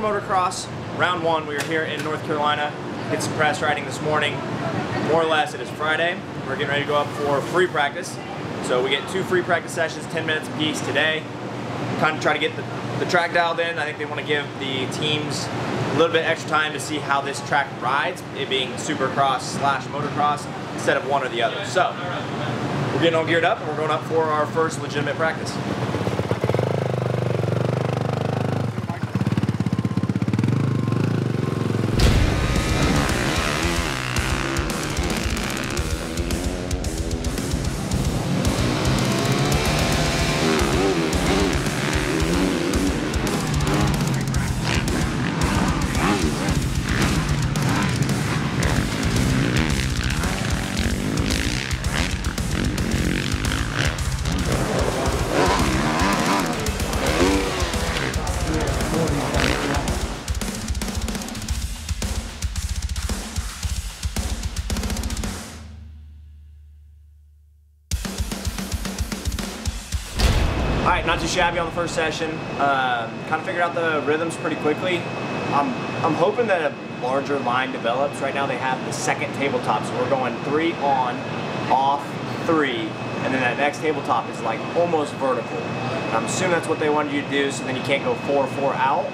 Motocross round one. We are here in North Carolina. Did some press riding this morning. More or less, it is Friday. We're getting ready to go up for free practice. So we get two free practice sessions, 10 minutes apiece today. Kind of try to get the, the track dialed in. I think they want to give the teams a little bit extra time to see how this track rides, it being supercross slash motocross instead of one or the other. So we're getting all geared up and we're going up for our first legitimate practice. Shabby on the first session. Um, kind of figured out the rhythms pretty quickly. I'm, I'm hoping that a larger line develops. Right now they have the second tabletop, so we're going three on, off, three, and then that next tabletop is like almost vertical. I'm assuming that's what they wanted you to do, so then you can't go four, four out.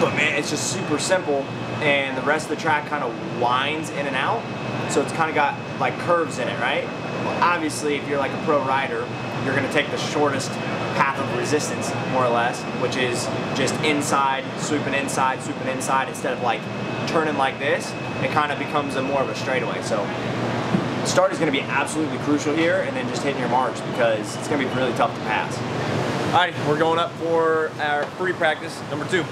But man, it's just super simple, and the rest of the track kind of winds in and out, so it's kind of got like curves in it, right? Obviously, if you're like a pro rider, you're going to take the shortest path of resistance, more or less, which is just inside, swooping inside, swooping inside, instead of like turning like this, it kind of becomes a more of a straightaway. So start is going to be absolutely crucial here, and then just hitting your marks because it's going to be really tough to pass. All right, we're going up for our free practice, number two.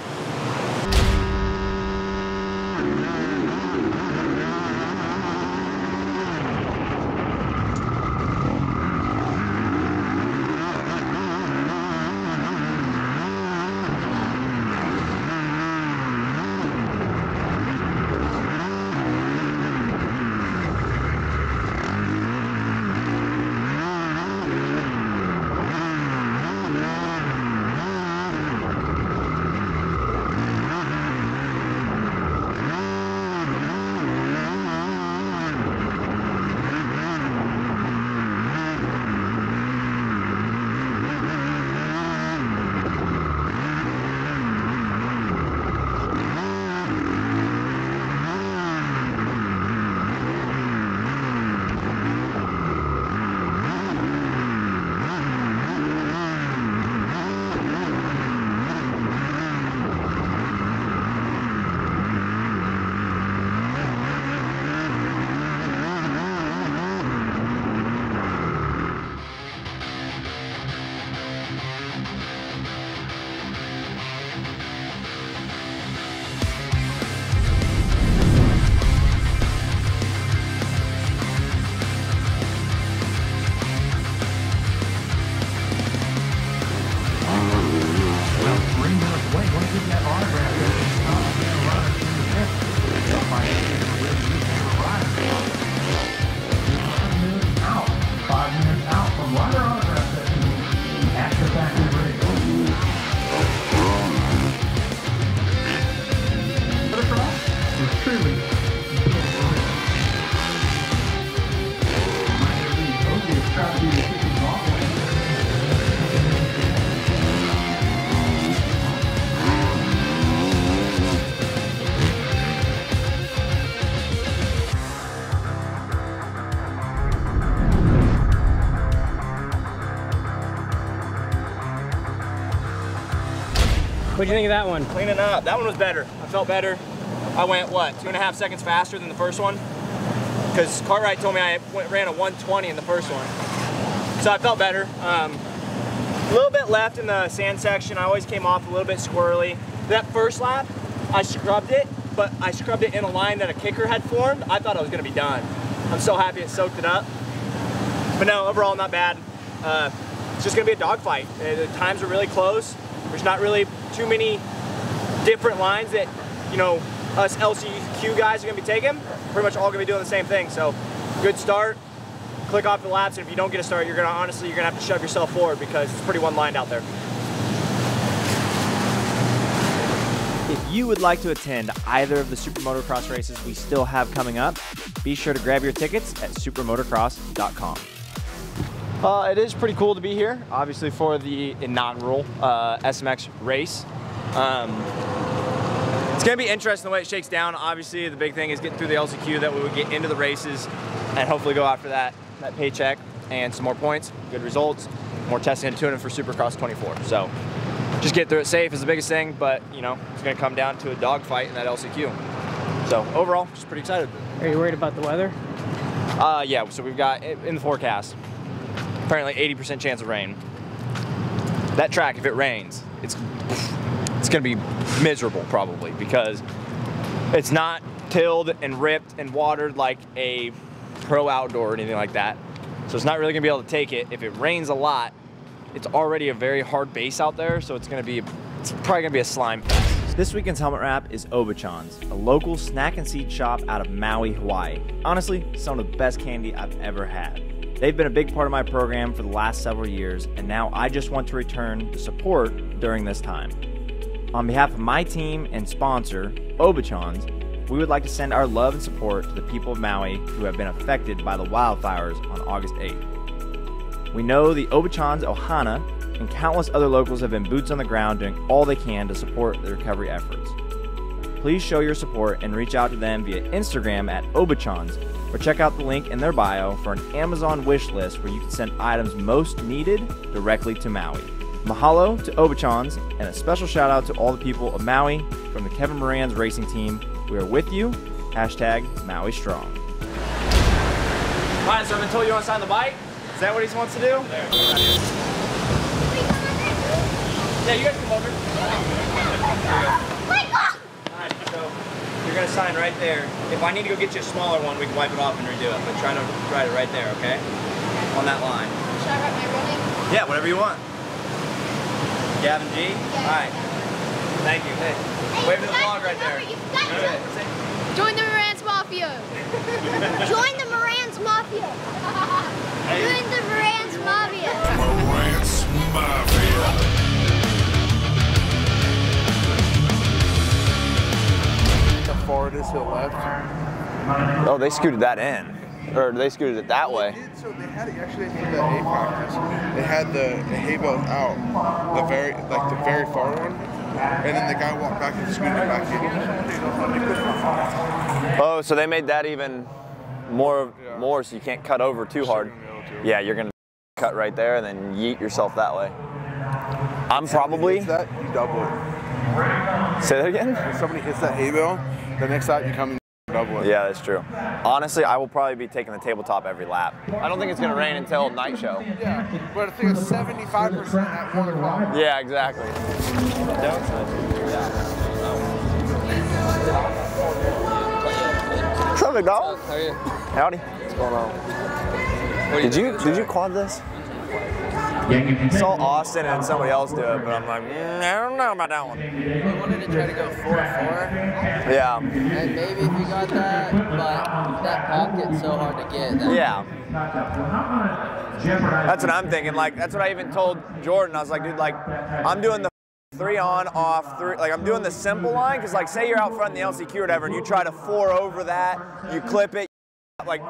What'd you think of that one? Cleaning up. That one was better. I felt better. I went, what, two and a half seconds faster than the first one? Because Cartwright told me I went, ran a 120 in the first one. So I felt better. Um, a little bit left in the sand section. I always came off a little bit squirrely. That first lap, I scrubbed it, but I scrubbed it in a line that a kicker had formed. I thought I was going to be done. I'm so happy it soaked it up. But no, overall, not bad. Uh, it's just going to be a dogfight. Uh, the times are really close. There's not really too many different lines that, you know, us LCQ guys are going to be taking. Pretty much all going to be doing the same thing. So, good start. Click off the laps, and if you don't get a start, you're going to honestly, you're going to have to shove yourself forward because it's pretty one lined out there. If you would like to attend either of the Super Motocross races we still have coming up, be sure to grab your tickets at supermotocross.com. Uh, it is pretty cool to be here, obviously for the inaugural uh, SMX race. Um, it's going to be interesting the way it shakes down. Obviously, the big thing is getting through the LCQ that we would get into the races and hopefully go after that that paycheck and some more points, good results, more testing and tuning for Supercross 24. So just get through it safe is the biggest thing, but you know, it's going to come down to a dogfight in that LCQ. So overall, just pretty excited. Are you worried about the weather? Uh, yeah, so we've got in the forecast, apparently 80% chance of rain. That track, if it rains, it's it's gonna be miserable probably because it's not tilled and ripped and watered like a pro outdoor or anything like that. So it's not really gonna be able to take it. If it rains a lot, it's already a very hard base out there, so it's gonna be, it's probably gonna be a slime. This weekend's helmet wrap is Obachans, a local snack and seed shop out of Maui, Hawaii. Honestly, some of the best candy I've ever had. They've been a big part of my program for the last several years, and now I just want to return the support during this time. On behalf of my team and sponsor, Obachans, we would like to send our love and support to the people of Maui who have been affected by the wildfires on August 8th. We know the Obachans Ohana and countless other locals have been boots on the ground doing all they can to support the recovery efforts. Please show your support and reach out to them via Instagram at Obachans or check out the link in their bio for an Amazon wish list where you can send items most needed directly to Maui. Mahalo to Obachans and a special shout out to all the people of Maui from the Kevin Moranz racing team. We are with you. Hashtag Maui Strong. All right, so I've been told you want to sign the bike. Is that what he wants to do? Yeah, you guys come over. All right, so you're gonna sign right there. If I need to go get you a smaller one, we can wipe it off and redo it. But try to write it right there, okay? On that line. Should I write my real name? Yeah, whatever you want. Gavin G. All right. Thank you. Hey, wave to the vlog right there. You forgot Good. to Say- join the Moranz Mafia. join the Moranz Mafia. Join the Moranz Mafia. Rants Mafia. The farthest to the left. Oh, they scooted that in. Or they scooted it that way. They did, so they had actually the A practice. They had the, the hay bales out, the very like the very far one, and then the guy walked back and scooted it back in. Oh, so they made that even more, more so you can't cut over too hard. Shouldn't be able to. Yeah, you're gonna cut right there and then yeet yourself that way. I'm probably. That you double it. Say that again. If somebody hits that hay bale, the next time you come and double it. Yeah, that's true. Honestly, I will probably be taking the tabletop every lap. I don't think it's gonna rain until night show. Yeah, but I think it's 75% at one o'clock. Yeah, exactly. What's up, big dog? How are you? Howdy. What's going on? Did you did you quad this? Saw Austin and somebody else do it, but I'm like, mm, I don't know about that one. We wanted to try to go 4-4, Yeah, and maybe if we got that, but that pocket's so hard to get. That yeah. That's what I'm thinking. Like, that's what I even told Jordan. I was like, dude, like, I'm doing the three on, off, three. Like, I'm doing the simple line because, like, say you're out front in the LCQ or whatever, and you try to four over that, you clip it. Like,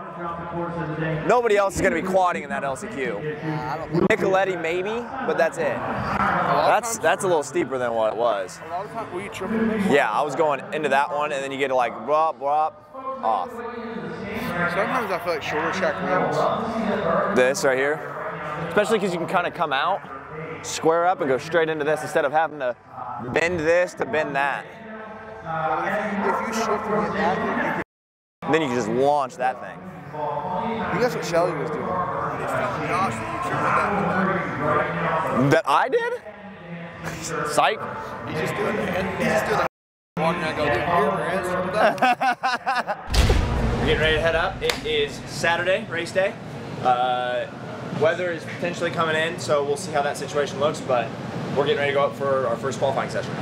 nobody else is going to be quadding in that LCQ. I Nicoletti maybe, but that's it. That's that's a little steeper than what it was. A lot of times, were you tripping? Yeah, I was going into that one, and then you get to like blah blah off. Sometimes I feel like shorter track wins. This right here, especially because you can kind of come out, square up, and go straight into this instead of having to bend this to bend that. If you, if you shift and get that, you can. Then you can just launch that thing. I think that's what Shelly was doing. It's the gosh, you tripled that. I did? Psych. He's just doing that. He's just doing that. Walking around, go, dude. We're getting ready to head up. It is Saturday, race day. Uh, weather is potentially coming in, so we'll see how that situation looks, but we're getting ready to go up for our first qualifying session.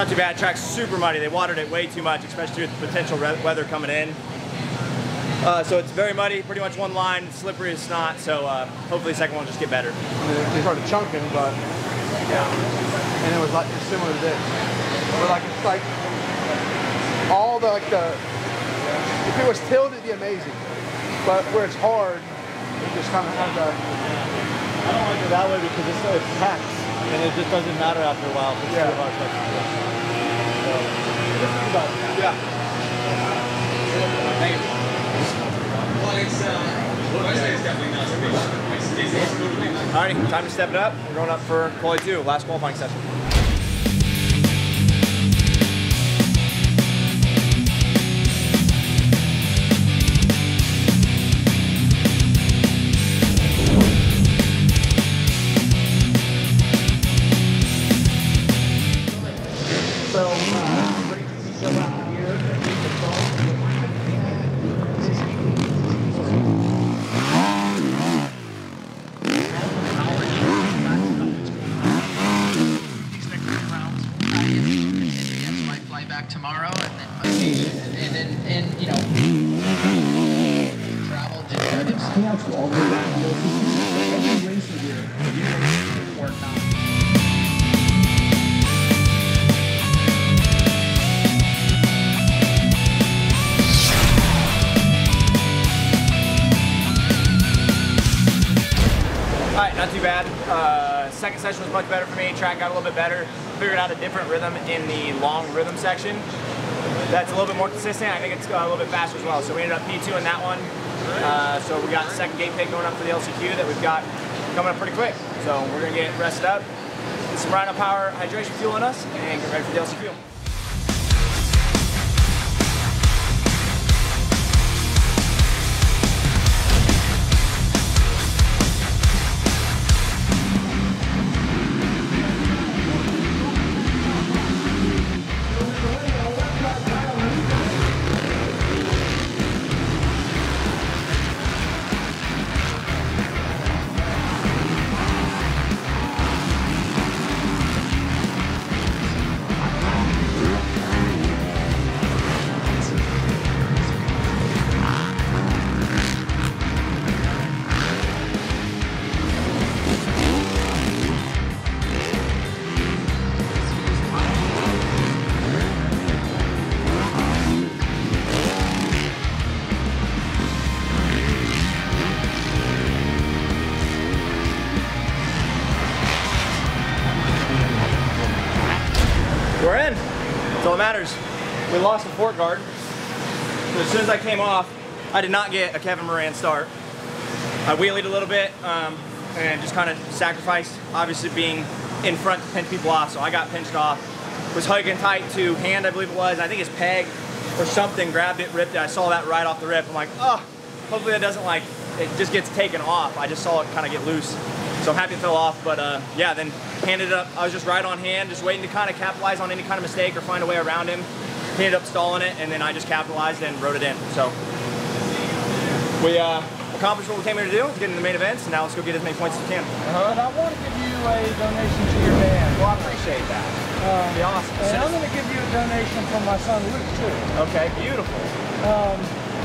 Not too bad. Track's super muddy. They watered it way too much, especially with the potential weather coming in. Uh, so it's very muddy, pretty much one line, it's slippery as snot. So uh, hopefully the second one will just get better. And they- they started chunking, but yeah. And it was like it's similar to this. But like it's like all the like the if it was tilled it'd be amazing. But where it's hard, you just kinda have the I don't like it that way because it's, it's packs, and it just doesn't matter after a while if about yeah. Alrighty, time to step it up. We're going up for quality two, last qualifying session. Cardiff. Alright, not too bad. Uh, second session was much better for me. Track got a little bit better. Figured out a different rhythm in the long rhythm section. That's a little bit more consistent. I think it's uh, a little bit faster as well. So we ended up P2 in that one. Uh, so we got second gate pick going up for the LCQ that we've got coming up pretty quick. So we're gonna get rested up, get some Rhino Power hydration fuel in us, and get ready for the LCQ. We're in. That's all that matters. We lost the fort guard. So as soon as I came off, I did not get a Kevin Moranz start. I wheelied a little bit um, and just kind of sacrificed, obviously being in front to pinch people off. So I got pinched off. Was hugging tight to hand, I believe it was. I think his peg or something grabbed it, ripped it. I saw that right off the rip. I'm like, oh, hopefully that doesn't like, it just gets taken off. I just saw it kind of get loose. So I'm happy it fell off, but uh, yeah, then handed it up. I was just right on hand, just waiting to kind of capitalize on any kind of mistake or find a way around him. He ended up stalling it, and then I just capitalized and wrote it in. So we uh, accomplished what we came here to do, get in the main events, and now let's go get as many points as we can. Bud, I want to give you a donation to your band. Well, I appreciate that. Um, be awesome. And I'm going to give you a donation from my son Luke too. Okay, beautiful. Um,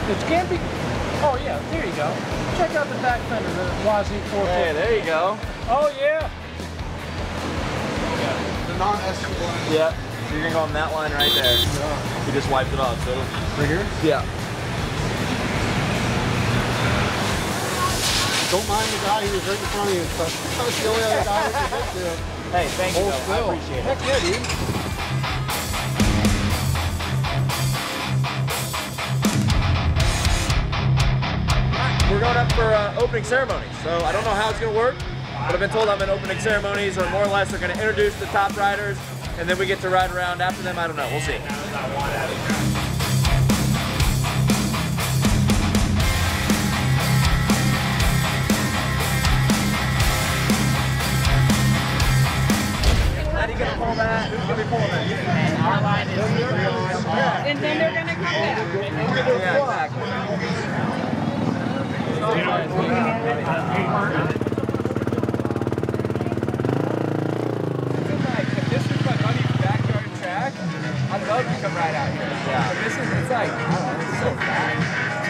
it can be. Oh yeah, there you go. Check out the back fender, the YZ450. Hey, there you go. Oh yeah. The non-SC1. Yeah. So you're gonna go on that line right there. You just wiped it off, so. Right here? Yeah. Don't mind the guy who was right in front of you. But that's the only other guy who can hit you. Hey, thank you. though. I appreciate it. Heck yeah, dude. We're going up for uh, opening ceremonies, so I don't know how it's going to work, but I've been told I'm in opening ceremonies, or more or less they're going to introduce the top riders, and then we get to ride around after them. I don't know. We'll see. How do you gonna pull that? Who's gonna be pulling that? Our line is And then they're gonna come back. Yeah, exactly. Like on your backyard track, I'd love to come right out here. Yeah, this is, it's like, it's so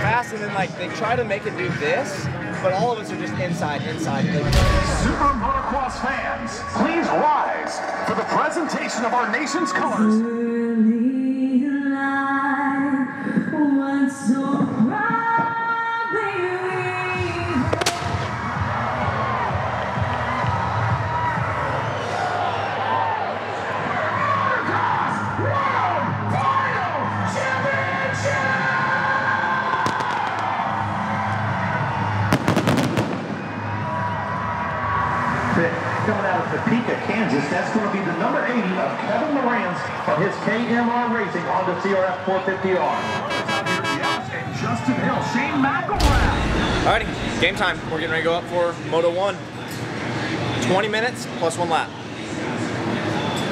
fast and then like they try to make it do this, but all of us are just inside, inside. Super Motocross fans, please rise for the presentation of our nation's colors. Game time. We're getting ready to go up for Moto 1. 20 minutes plus one lap.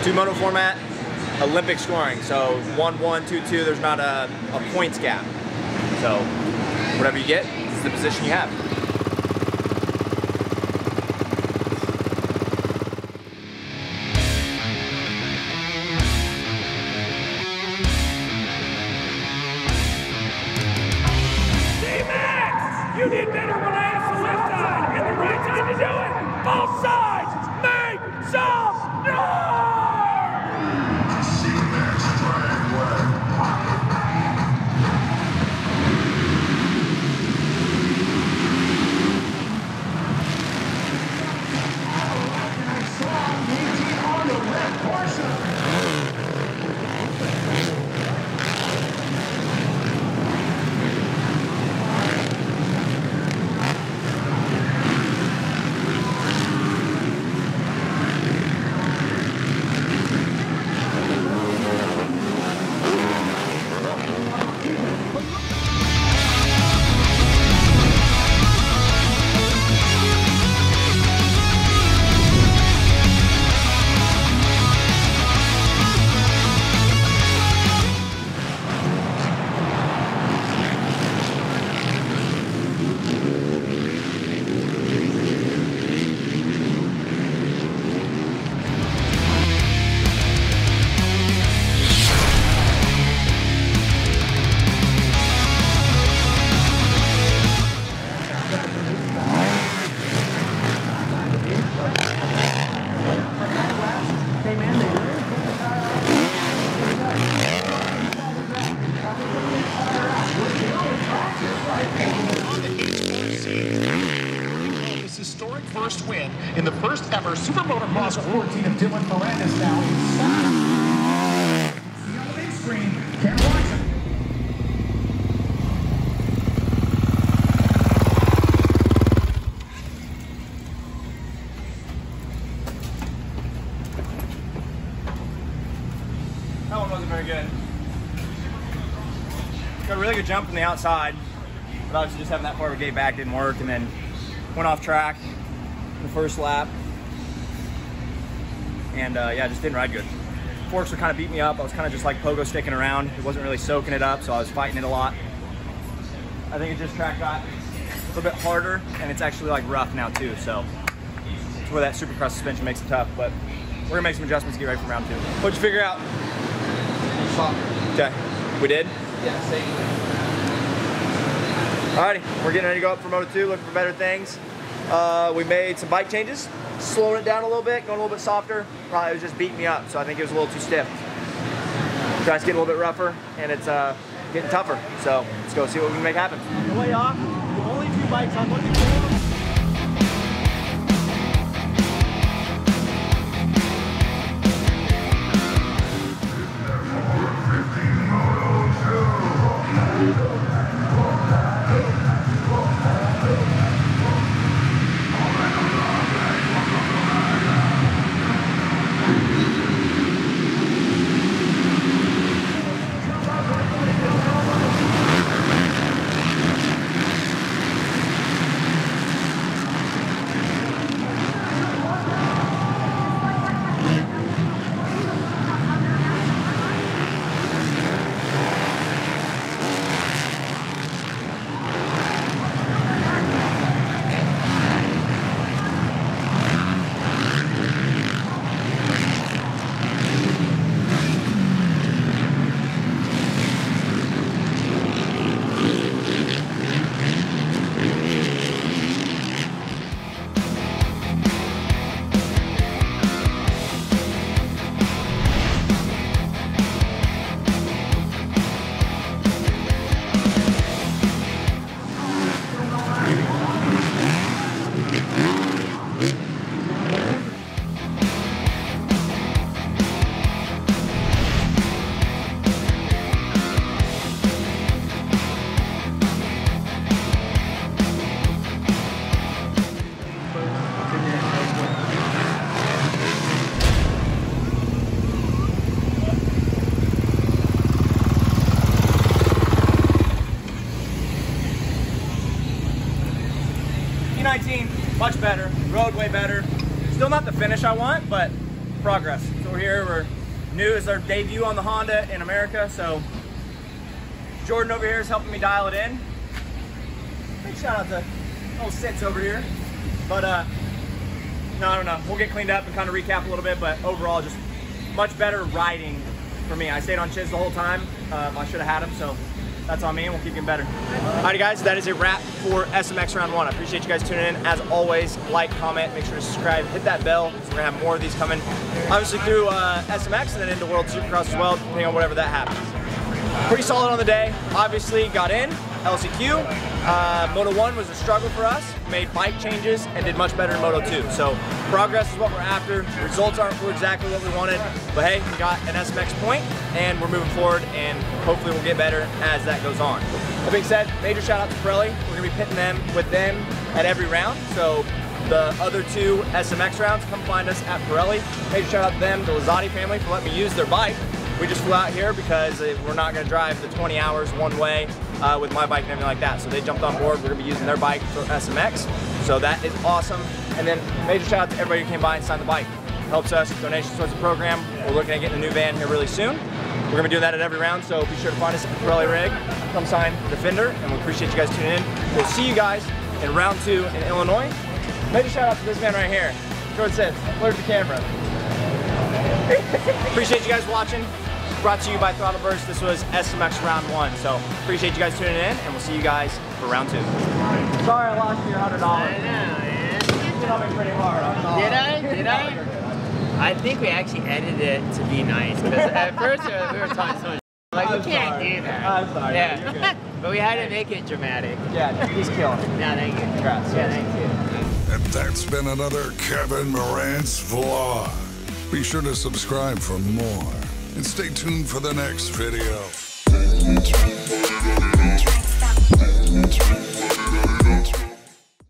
Two moto format, Olympic scoring. So 1 1, 2 2, there's not a, a points gap. So whatever you get is the position you have. From the outside, but obviously just having that forward gate back didn't work, and then went off track the first lap. And uh, yeah, just didn't ride good. Forks were kind of beating me up. I was kind of just like pogo sticking around. It wasn't really soaking it up, so I was fighting it a lot. I think it just track got a little bit harder, and it's actually like rough now too, so it's where that supercross suspension makes it tough, but we're gonna make some adjustments to get ready for round two. What'd you figure out? Okay, we did? Yeah, same. Alrighty, we're getting ready to go up for Moto 2, looking for better things. Uh, we made some bike changes, slowing it down a little bit, going a little bit softer. Probably was just beating me up, so I think it was a little too stiff. Trying to get a little bit rougher, and it's uh, getting tougher. So let's go see what we can make happen. The way off, the only two bikes I'm looking for. Much better, rode way better. Still not the finish I want, but progress. So we're here, we're new as our debut on the Honda in America, so Jordan over here is helping me dial it in. Big shout out to old Sits over here. But uh, no, I don't know. We'll get cleaned up and kind of recap a little bit, but overall, just much better riding for me. I stayed on Chiz the whole time. Um, I should have had him, so that's on me, and we'll keep getting better. Alrighty, guys, that is a wrap for SMX Round 1. I appreciate you guys tuning in. As always, like, comment, make sure to subscribe, hit that bell, we're to have more of these coming. Obviously through uh, SMX and then into World Supercross as well, depending on whatever that happens. Pretty solid on the day. Obviously, got in, LCQ. Uh, Moto 1 was a struggle for us. Made bike changes and did much better in Moto 2. So progress is what we're after. Results aren't exactly what we wanted, but hey, we got an SMX point and we're moving forward and hopefully we'll get better as that goes on. That being said, major shout out to Pirelli. We're gonna be pitting them with them at every round. So the other two SMX rounds, come find us at Pirelli. Major shout out to them, the Lazati family for letting me use their bike. We just flew out here because we're not gonna drive the 20 hours one way uh, with my bike and everything like that. So they jumped on board. We're gonna be using their bike for SMX. So that is awesome. And then major shout out to everybody who came by and signed the bike. Helps us, donations towards the program. We're looking at getting a new van here really soon. We're gonna be doing that at every round, so be sure to find us at the Pirelli Rig. Come sign the Fender, and we appreciate you guys tuning in. We'll see you guys in round two in Illinois. Major shout out to this man right here. Jordan says, where's the camera? appreciate you guys watching. Brought to you by Throttle Burst. This was SMX round one. So appreciate you guys tuning in, and we'll see you guys for round two. Sorry I lost your hundred dollars. I know, man. You hit me pretty hard. I'm. Did I? Did I? I think we actually edited it to be nice because at first we were talking so much. Like we I'm can't sorry. do that. I'm sorry. Yeah. You're but we had to make it dramatic. Yeah, he's killing it. Yeah, thank you. Congrats. Yeah, thank you. And that's been another Kevin Moranz vlog. Be sure to subscribe for more and stay tuned for the next video.